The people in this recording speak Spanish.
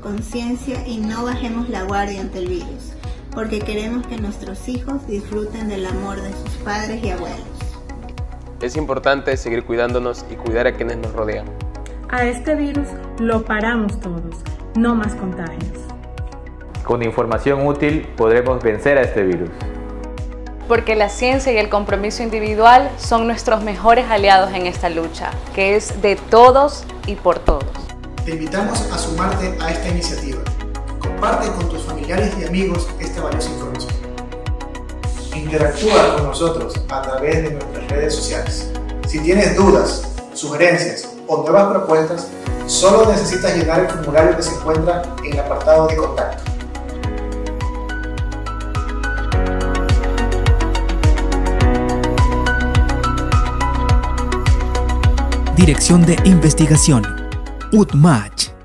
conciencia y no bajemos la guardia ante el virus, porque queremos que nuestros hijos disfruten del amor de sus padres y abuelos. Es importante seguir cuidándonos y cuidar a quienes nos rodean. A este virus lo paramos todos, no más contagios. Con información útil podremos vencer a este virus. Porque la ciencia y el compromiso individual son nuestros mejores aliados en esta lucha, que es de todos y por todos. Te invitamos a sumarte a esta iniciativa. Comparte con tus familiares y amigos esta valiosa información. Interactúa con nosotros a través de nuestras redes sociales. Si tienes dudas, sugerencias o nuevas propuestas, solo necesitas llenar el formulario que se encuentra en el apartado de contacto. Dirección de Investigación, UTMACH.